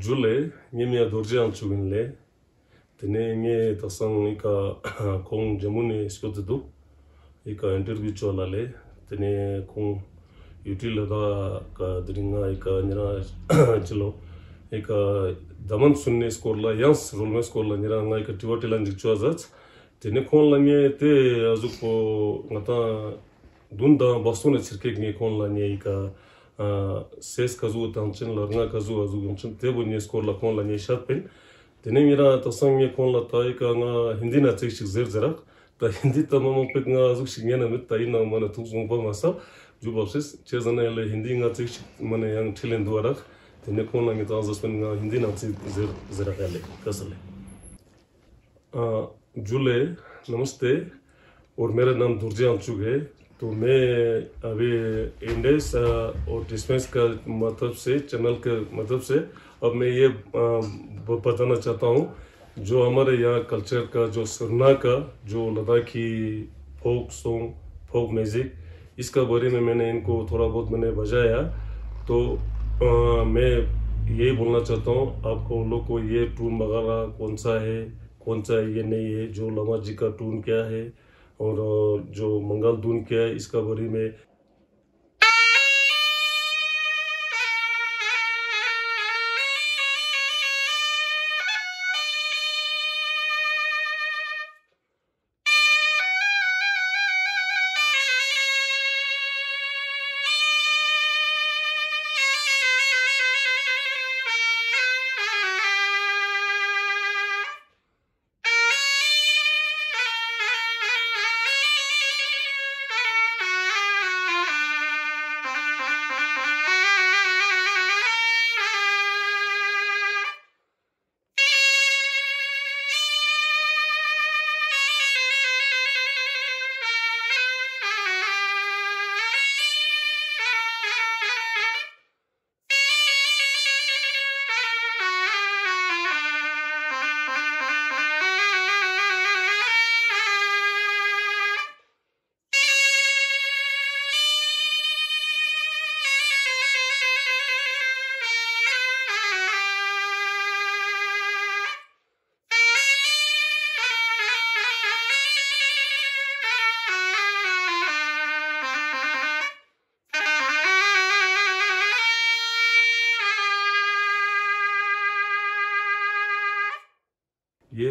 줄레 녜미야 도르지안 추근레 드네 녜 다상 이카 콩 제문에 스코드도 이카 인터뷰 촐라레 드네 콩 유틸라다 카 드링가 이카 니라 칠로 이카 담은 순네 스코르라 양스 롤메 스코르라 니라 nga 이카 티오텔란 지초자츠 드네 콘라 녜테 아주코 나타 dunda basuna cirkek nge konla nye ika ses kazu tangchen la nga kazu azu gumchen te bo nye skor la kon la nye shat pen tene mira ta sang nye kon la ta ka nga hindi na chek shik zer zerak ta hindi ta mama pek nga azu shik nyana mit ta ina mana tu zung pa masa ju ba ses che zana le hindi nga chek shik mana yang chilen duarak tene kon la ngi ta azas pen nga hindi na chek zer zerak ale kasale जुले नमस्ते और मेरा नाम दुर्जे अंशुक है तो मैं अभी इंडेस और डिस्पेंस का मतलब से चैनल के मतलब से अब मैं ये बताना चाहता हूँ जो हमारे यहाँ कल्चर का जो सरना का जो Ladakhi folk song folk music इसका बारे में मैंने इनको थोड़ा बहुत मैंने बजाया। तो आ, मैं यही बोलना चाहता हूँ आपको लोग को ये टून वगैरह कौन सा है कौन सा है ये नहीं है जो लमा जी का टून क्या है और जो मंगल धुन के इसका बारे में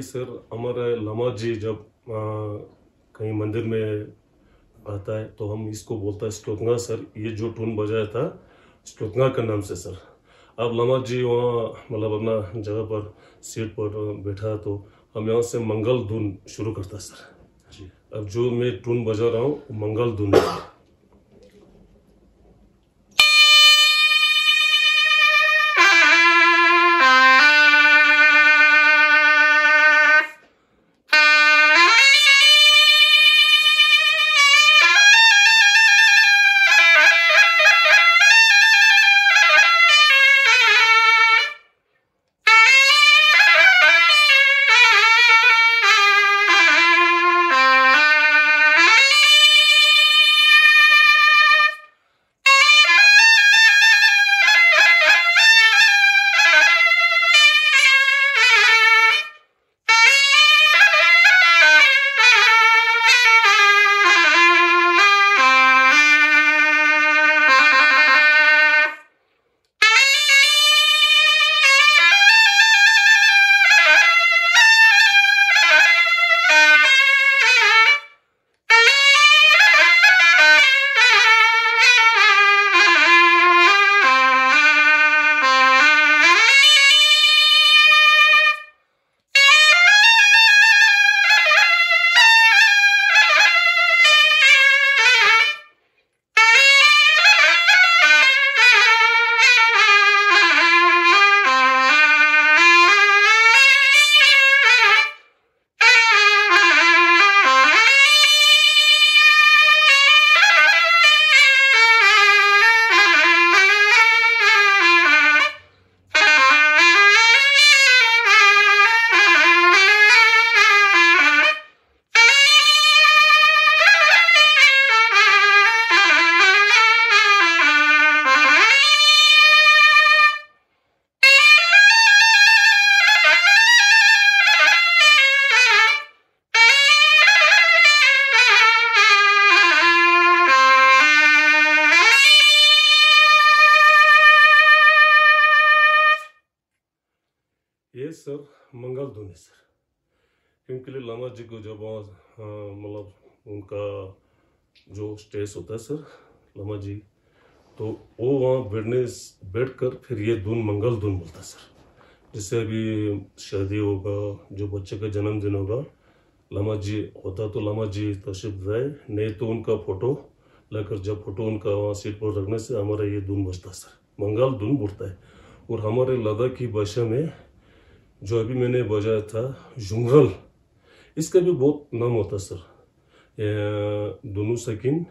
सर हमारा लमा जी जब आ, कहीं मंदिर में आता है तो हम इसको बोलता है स्टोकंगा सर। ये जो टून बजाया था स्टोकंगा के नाम से सर। अब लमा जी वहाँ मतलब अपना जगह पर सीट पर बैठा तो हम यहाँ से मंगल धुन शुरू करता सर। जी। अब जो मैं टून बजा रहा हूँ मंगल धुन क्योंकि जी को जब मतलब उनका जो स्टेज होता है सर लामा जी तो वो वहाँ बैठने बैठकर फिर ये धुन, मंगल धुन बोलता सर जिससे अभी शादी होगा, जो बच्चे का जन्मदिन होगा, लामा जी, होता तो लामा जी तशरीफ़ लाए, नहीं तो उनका फ़ोटो लाकर जब फ़ोटो उनका वहाँ सीट पर रखने से हमारा ये धुन बजता सर मंगल धुन बोलता है। और हमारे लद्दाख की भाषा में जो अभी मैंने बजाया था जुमरल इसका भी बहुत नाम होता सर। दोनों सेकिन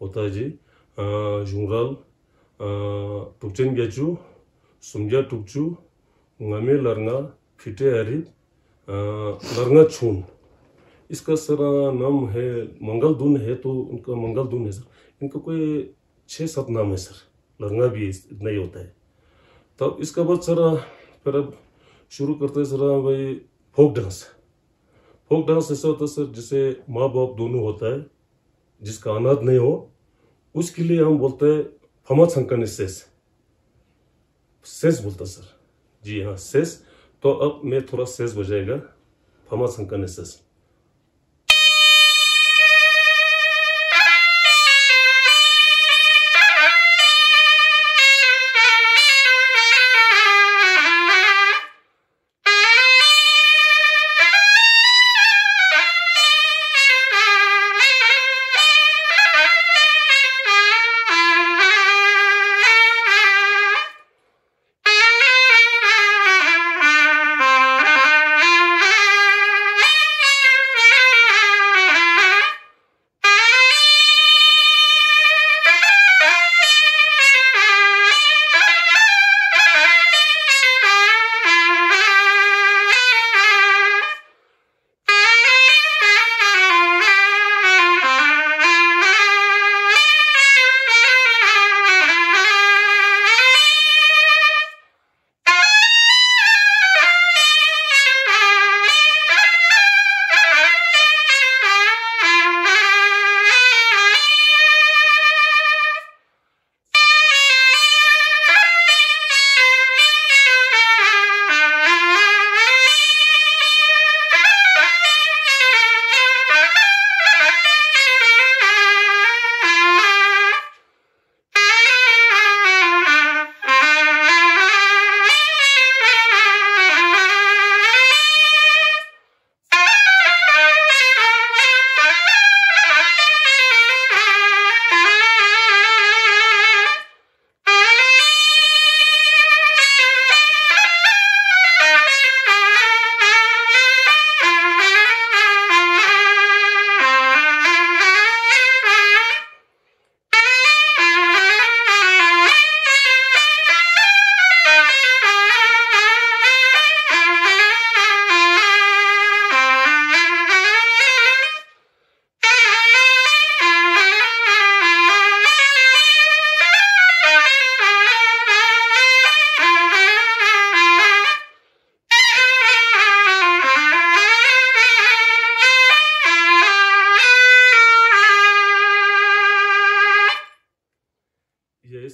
होता जी। जुमरल टुकचेन गेचू, सुमजा टुकचू ngame लरंगा फिटे हरी लरंगा छून। इसका सर नाम है मंगल धुन है तो उनका मंगल धुन है सर। इनका कोई छः सात नाम है सर। लरंगा भी इतना ही होता है। तब इसके बाद सर फिर अब शुरू करते हैं सर भाई फोक डांस। फोक डांस ऐसा होता है सर, जैसे माँ बाप दोनों होता है, जिसका अनाथ नहीं हो, उसके लिए हम बोलते हैं, फमा संकन सेस। सेस बोलता सर। जी हाँ सेस। तो अब मैं थोड़ा सेस बजाएगा। फमा संकन सेस।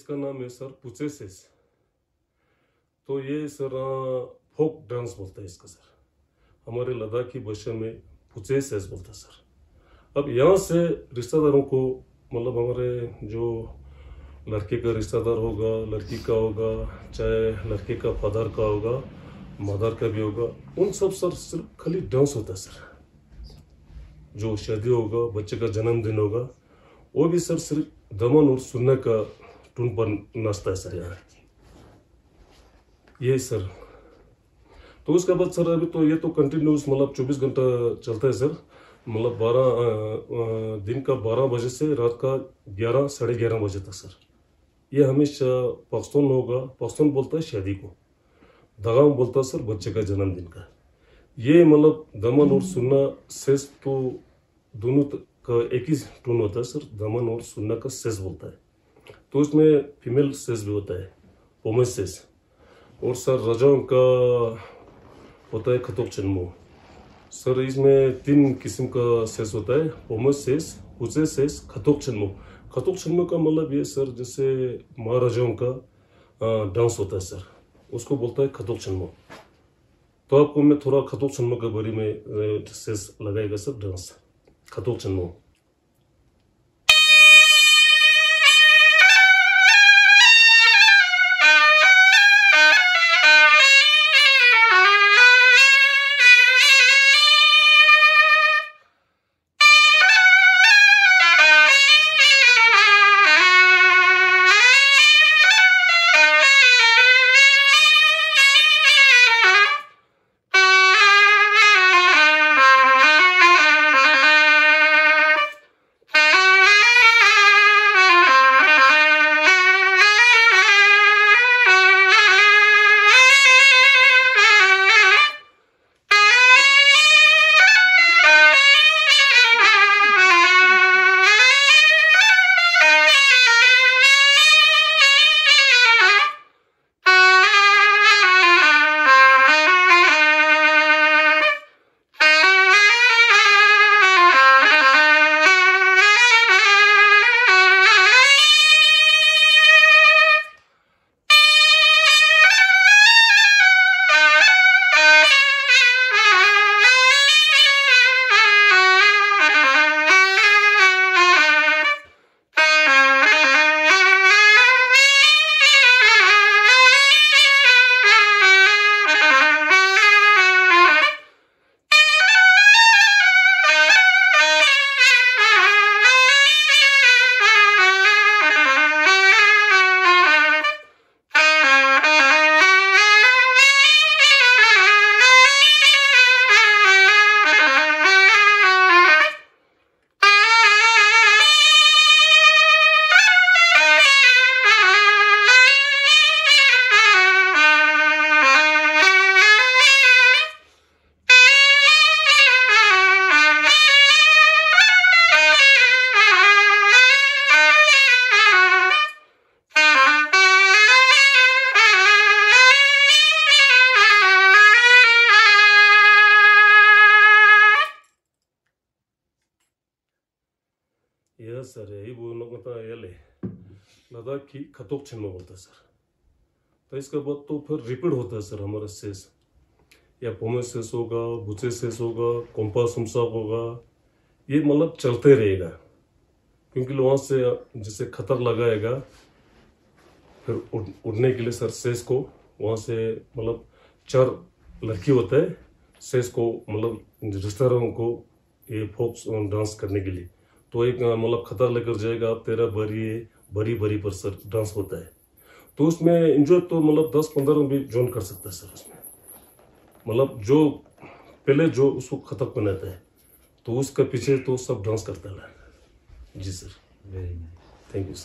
इसका नाम है सर पुचेसिस। तो ये सर फोक डांस बोलता है इसका सर। हमारे लद्दाख की भाषा में पुचेसिस बोलता है सर। अब यहाँ से रिश्तेदारों को मतलब हमारे जो लड़के का रिश्तेदार होगा, लड़की का होगा, चाहे लड़के का फादर का होगा, मदर का भी होगा, उन सब सर सिर्फ़ खाली डांस होता है सर। जो शादी होगा, बच्चे का जन्मदिन होगा, वो भी सर सिर्फ़ दमन और सुनने का टून पर नाचता है। सर यहाँ ये सर। तो उसके बाद सर, अभी तो ये तो कंटिन्यूस मतलब चौबीस घंटा चलता है सर। मतलब बारह दिन का बारह बजे से रात का ग्यारह, साढ़े ग्यारह बजे तक सर। ये हमेशा पाकिस्तान होगा। पाकिस्तान बोलता है शादी को। दगाम बोलता है सर, बच्चे का जन्मदिन का। ये मतलब दमन और सुनना सेस तो दोनों का एक ही टून होता है सर। दमन और सुनना का सेस बोलता है। तो उसमें फीमेल सेस भी होता है वोमेन सेस और सर रजाओं का होता है खतोक चन्मो. सर इसमें तीन किस्म का सेस होता है वोमेन सेस उसे सेस खतोक चन्मो. खतोक चन्मो का मतलब ये सर जैसे महाराजाओं का डांस होता है सर. उसको बोलता है खतोक चन्मो. तो आपको मैं थोड़ा खतोक चन्मो के बारे में सेस लगाएगा सर डांस खतोक छन्नो बोलना को ये ले लद्दाख की खतोक छिन्न बोलता है सर तो इसके बाद तो फिर रिपीट होता है सर हमारा सेस या पोमे सेस होगा बुचे सेस होगा कोम्पा सुमसाक होगा। ये मतलब चलते रहेगा। क्योंकि वहाँ से जैसे खतर लगाएगा, फिर उड़ने के लिए सर सेस को वहाँ से मतलब चार लड़की होता है सेस को मतलब रिश्तेदारों को ये फोक डांस करने के लिए। तो एक मतलब खतर लेकर जाएगा तेरा भरी भरी भरी पर सर डांस होता है। तो उसमें इंजॉय तो मतलब दस पंद्रह भी ज्वाइन कर सकता है सर उसमें। मतलब जो पहले जो उसको खतक बनाता है तो उसके पीछे तो सब डांस करता है। जी sir. Very nice thank you sir